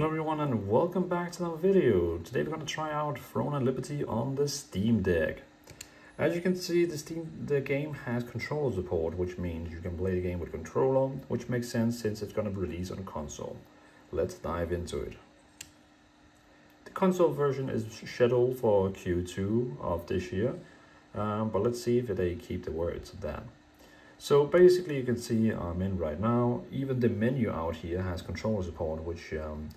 Hello everyone and welcome back to another video. Today we're going to try out Throne and Liberty on the Steam Deck. As you can see, the Steam the game has controller support, which means you can play the game with controller, which makes sense since it's going to be released on console. Let's dive into it. The console version is scheduled for Q2 of this year, um, but let's see if they keep the words of that. So basically you can see I'm in right now. Even the menu out here has controller support, which um,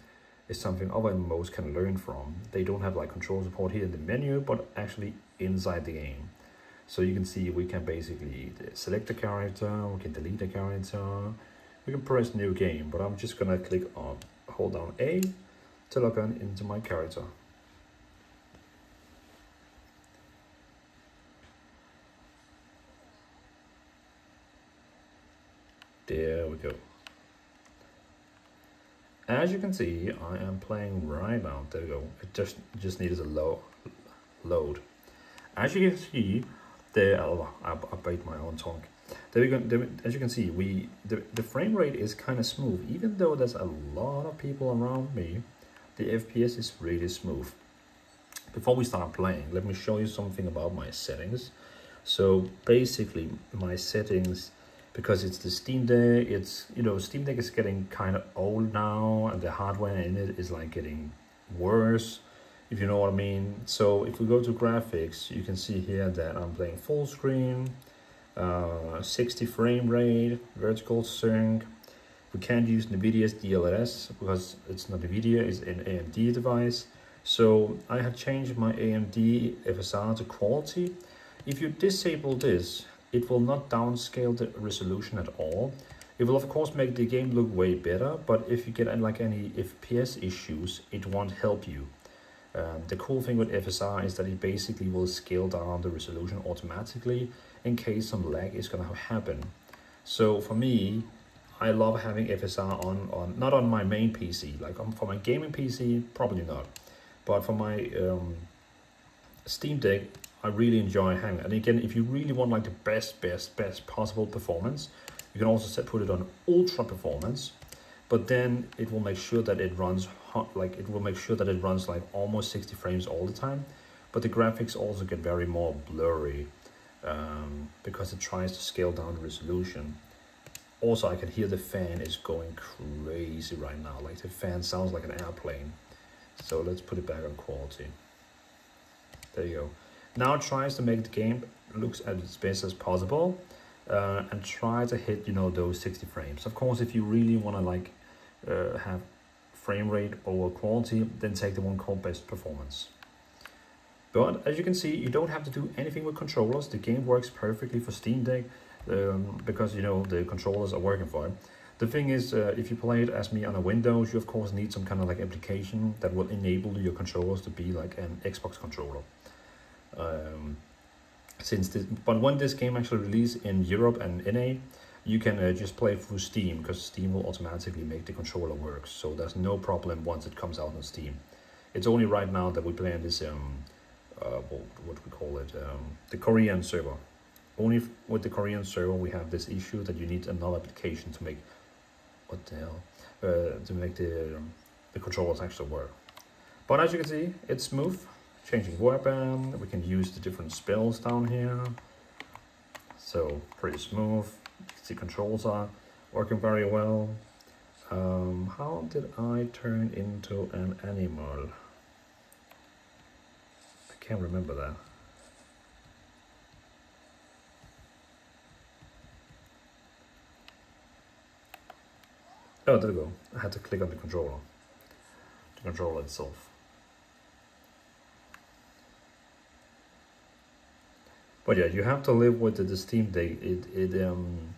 is something other MMOs can learn from. They don't have like control support here in the menu, but actually inside the game. So you can see we can basically select a character, we can delete a character, we can press new game, but I'm just gonna click on, hold down A to log on into my character. There we go. As you can see, I am playing right now. There we go. It just just needs a low load. As you can see, there. Oh, I, I bite my own tongue. There we go. There, as you can see, we the the frame rate is kind of smooth. Even though there's a lot of people around me, the FPS is really smooth. Before we start playing, let me show you something about my settings. So basically, my settings because it's the Steam Deck. It's you know Steam Deck is getting kind of old now, and the hardware in it is like getting worse, if you know what I mean. So if we go to graphics, you can see here that I'm playing full screen, uh, 60 frame rate, vertical sync. We can't use NVIDIA's DLSS because it's not NVIDIA, it's an AMD device. So I have changed my AMD FSR to quality. If you disable this, it will not downscale the resolution at all. It will of course make the game look way better, but if you get like any FPS issues, it won't help you. Um, the cool thing with FSR is that it basically will scale down the resolution automatically in case some lag is gonna happen. So for me, I love having FSR on, on not on my main PC, like um, for my gaming PC, probably not. But for my um, Steam Deck, I really enjoy having And again, if you really want like the best, best, best possible performance, you can also set, put it on ultra performance, but then it will make sure that it runs hot, like it will make sure that it runs like almost 60 frames all the time. But the graphics also get very more blurry um, because it tries to scale down the resolution. Also, I can hear the fan is going crazy right now. Like the fan sounds like an airplane. So let's put it back on quality. There you go. Now tries to make the game looks as best as possible uh, and try to hit, you know, those 60 frames. Of course, if you really want to like uh, have frame rate over quality, then take the one called best performance. But as you can see, you don't have to do anything with controllers. The game works perfectly for Steam Deck um, because, you know, the controllers are working for it. The thing is, uh, if you play it as me on a Windows, you of course need some kind of like application that will enable your controllers to be like an Xbox controller. Um, since this, but when this game actually released in Europe and NA, you can uh, just play through Steam because Steam will automatically make the controller work. So there's no problem once it comes out on Steam. It's only right now that we play on this um, uh, what, what we call it, um, the Korean server. Only with the Korean server we have this issue that you need another application to make what the hell uh, to make the um, the controllers actually work. But as you can see, it's smooth changing weapon. We can use the different spells down here. So pretty smooth. The controls are working very well. Um, how did I turn into an animal? I can't remember that. Oh, there we go. I had to click on the controller. The controller itself. But yeah, you have to live with the, the Steam Deck. It it um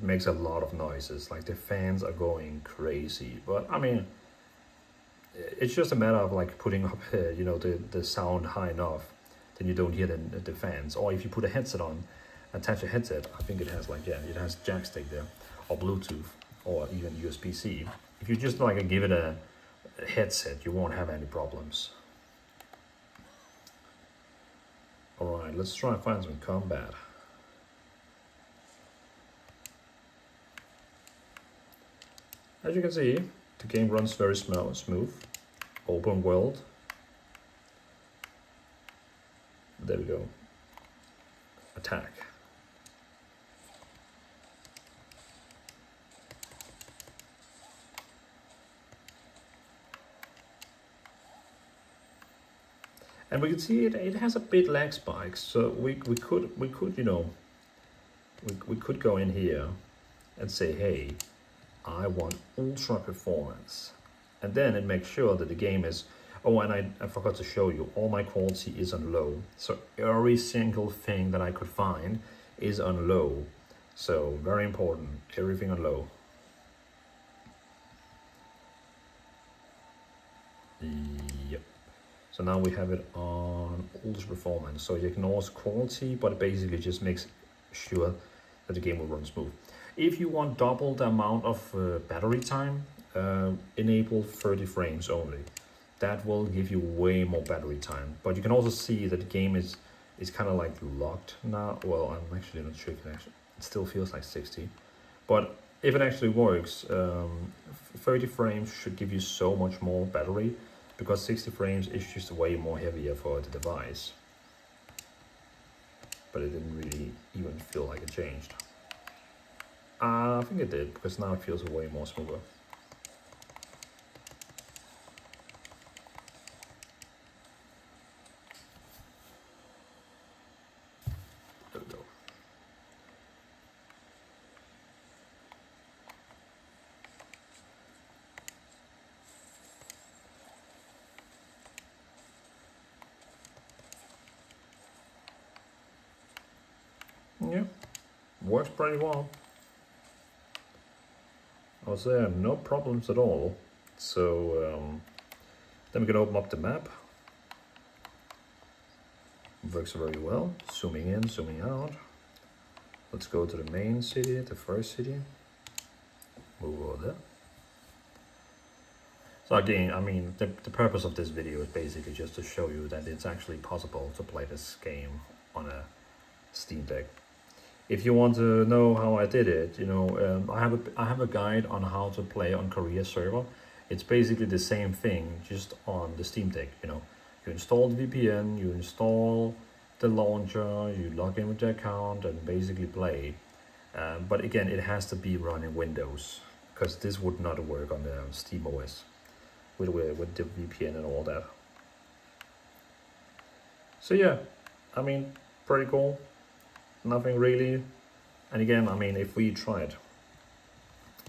makes a lot of noises. Like the fans are going crazy. But I mean, it's just a matter of like putting up uh, you know the the sound high enough, then you don't hear the the fans. Or if you put a headset on, attach a headset. I think it has like yeah, it has jack stick there, or Bluetooth, or even USB C. If you just like give it a headset, you won't have any problems. Alright, let's try and find some combat. As you can see, The game runs very smooth. Open world. There we go. Attack. And we can see it, it has a bit lag spikes so we, we could we could you know we, we could go in here and say hey I want ultra performance. And then it makes sure that the game is oh and I, I forgot to show you all my quality is on low. So every single thing that I could find is on low. So very important everything on low So now we have it on ultra performance. So it ignores quality, but it basically just makes sure that the game will run smooth. If you want double the amount of uh, battery time, uh, enable 30 frames only. That will give you way more battery time. But you can also see that the game is is kind of like locked now. Well, I'm actually not sure actually, it still feels like 60. But if it actually works, um, 30 frames should give you so much more battery because 60 frames is just way more heavier for the device. But it didn't really even feel like it changed. Uh, I think it did, because now it feels way more smoother. Yeah, works pretty well. I was there, no problems at all. So um, then we can open up the map. Works very well. Zooming in, zooming out. Let's go to the main city, the first city. Move over there. So again, I mean, the, the purpose of this video is basically just to show you that it's actually possible to play this game on a Steam Deck if you want to know how I did it, you know, um, I have a I have a guide on how to play on Korea server. It's basically the same thing, just on the Steam Deck. You know, you install the VPN, you install the launcher, you log in with the account, and basically play. Um, but again, it has to be running Windows because this would not work on the Steam OS with, with with the VPN and all that. So yeah, I mean, pretty cool nothing really. And again, I mean, if we tried,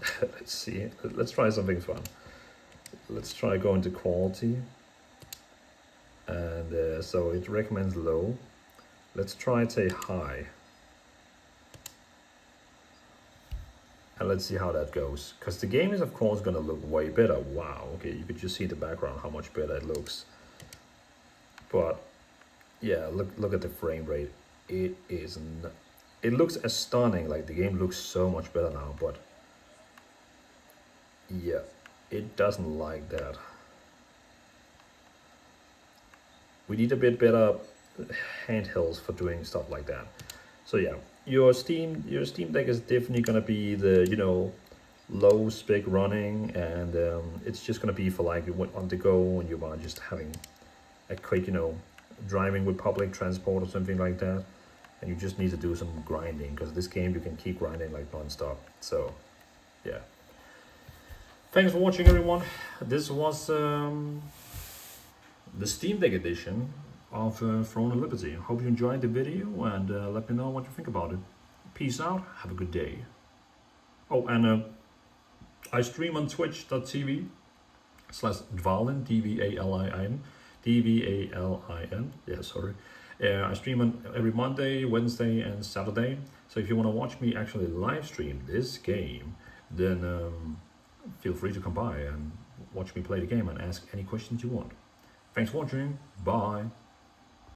let's see, let's try something fun. Let's try going to quality. And uh, so it recommends low. Let's try say high. And let's see how that goes. Because the game is of course to look way better. Wow, okay, you could just see the background, how much better it looks. But yeah, look look at the frame rate it is it looks stunning like the game looks so much better now but yeah it doesn't like that. We need a bit better handhelds for doing stuff like that. So yeah your steam your steam deck is definitely gonna be the you know low spec running and um, it's just gonna be for like on the go and you are just having a quick you know driving with public transport or something like that and you just need to do some grinding because this game you can keep grinding like non-stop. So yeah. Thanks for watching everyone. This was um, the steam deck edition of uh, throne of liberty. Hope you enjoyed the video and uh, let me know what you think about it. Peace out. Have a good day. Oh and uh, i stream on twitch.tv slash dvalin d-v-a-l-i-n d-v-a-l-i-n yeah sorry uh, I stream on every Monday, Wednesday, and Saturday. So if you want to watch me actually live stream this game, then um, feel free to come by and watch me play the game and ask any questions you want. Thanks for watching. Bye.